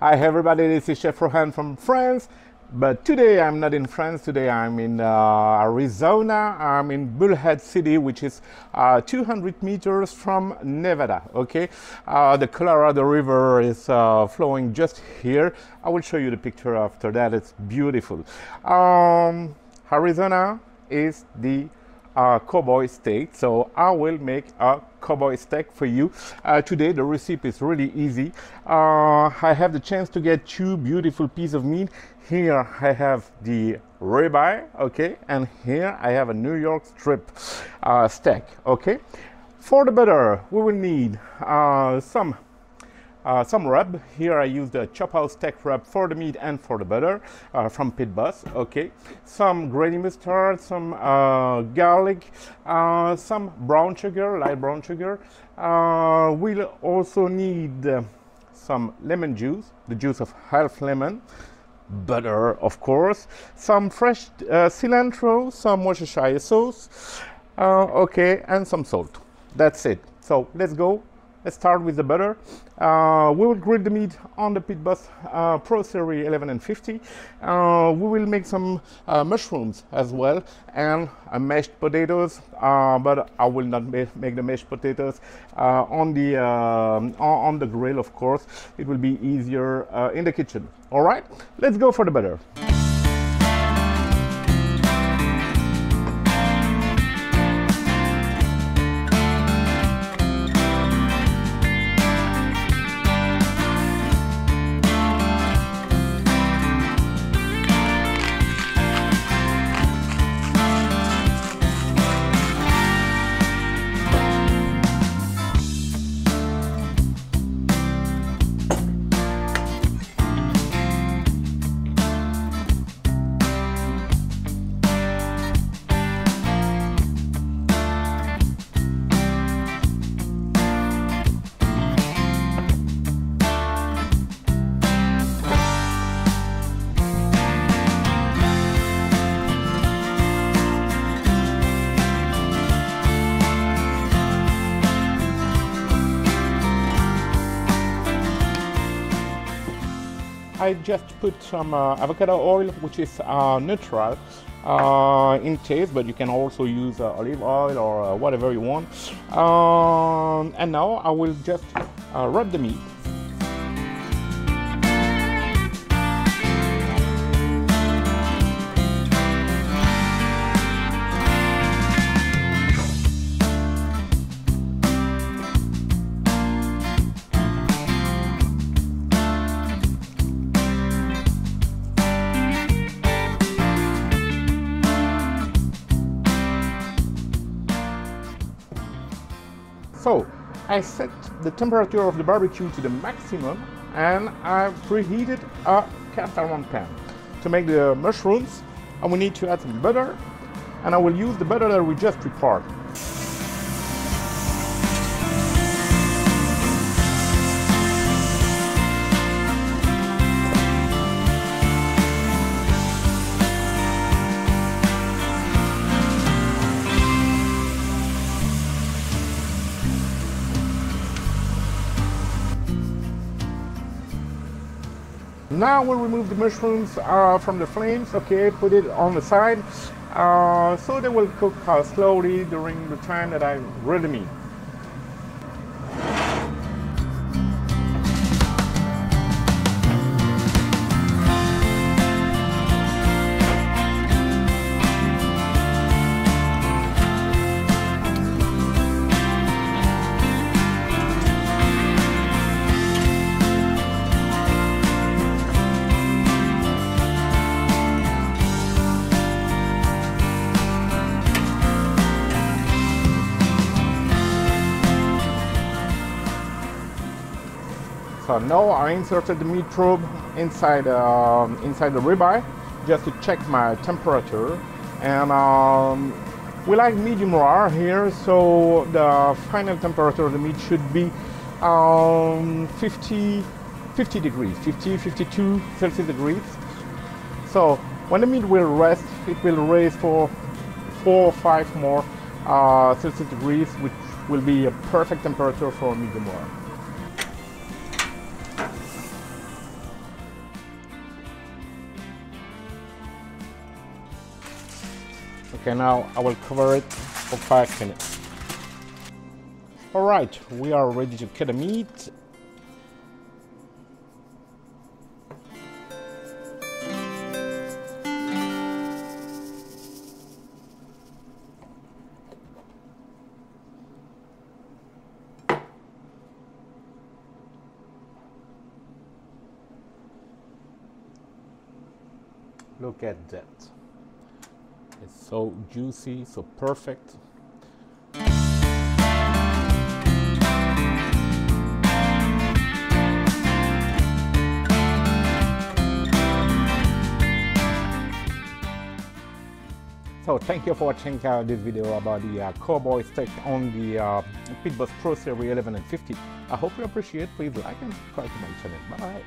Hi everybody, this is Chef Rohan from France. But today I'm not in France, today I'm in uh, Arizona. I'm in Bullhead City, which is uh, 200 meters from Nevada, okay? Uh, the Colorado River is uh, flowing just here. I will show you the picture after that, it's beautiful. Um, Arizona is the uh, cowboy steak. So I will make a cowboy steak for you. Uh, today the recipe is really easy. Uh, I have the chance to get two beautiful pieces of meat. Here I have the ribeye, okay, and here I have a New York strip uh, steak, okay. For the butter, we will need uh, some uh, some rub. Here I used a chop house steak rub for the meat and for the butter uh, from Pit Boss. Okay, some grainy mustard, some uh, garlic, uh, some brown sugar, light brown sugar. Uh, we'll also need uh, some lemon juice, the juice of half lemon. Butter, of course, some fresh cilantro, some Worcestershire sauce, okay, and some salt. That's it. So let's go Let's start with the butter. Uh, we will grill the meat on the Pit Boss uh, Pro Series 11 and 50. Uh, we will make some uh, mushrooms as well and uh, mashed potatoes, uh, but I will not ma make the mashed potatoes on the on, on, the grill, of course. It will be easier in the kitchen. All right, let's go for the butter. I just put some uh, avocado oil, which is uh, neutral uh, in taste, but you can also use olive oil or whatever you want. Um, and now I will just rub the meat So I set the temperature of the barbecue to the maximum and I preheated a cast iron pan. To make the mushrooms, and we need to add some butter and I will use the butter that we just prepared. Now we'll remove the mushrooms uh, from the flames, okay, put it on the side, uh, so they will cook uh, slowly during the time that I grill the So now I inserted the meat probe inside, uh, inside the ribeye just to check my temperature. And um, we like medium rare here, so the final temperature of the meat should be um, 50, 50 degrees, 50, 52 Celsius degrees. So when the meat will rest, it will raise for four or five more uh, Celsius degrees, which will be a perfect temperature for medium rare. Okay, now I will cover it for five minutes. All right, we are ready to cut the meat. Look at that. It's so juicy, so perfect. So thank you for watching uh, this video about the uh, cowboy steak on the uh, Pit Boss Pro Series 11 and 50. I hope you appreciate. Please like and subscribe to my channel. Bye.